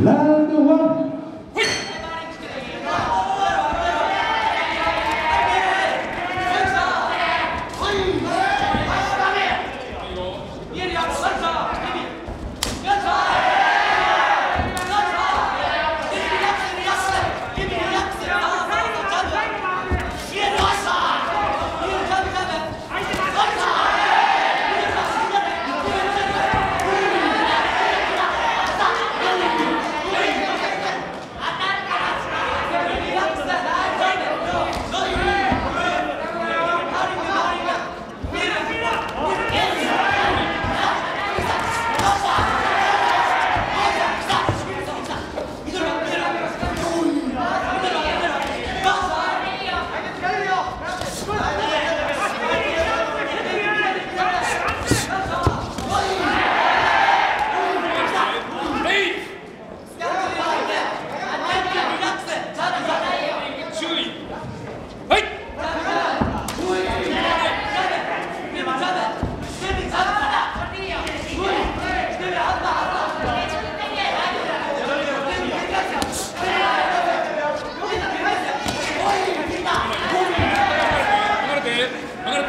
Land one.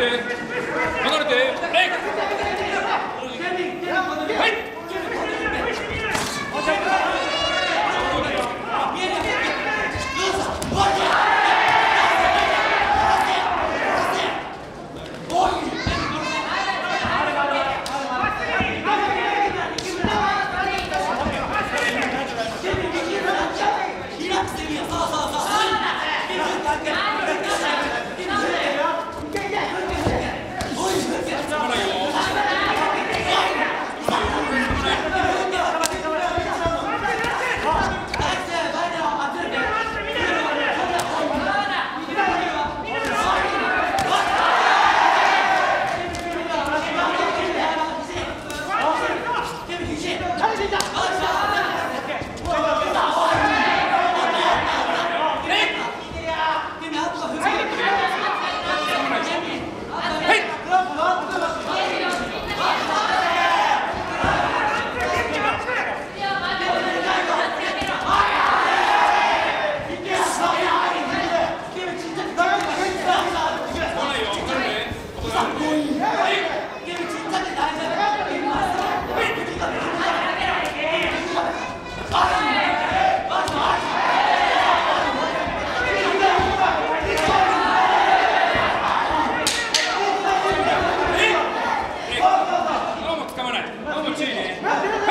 Thank you. Yeah.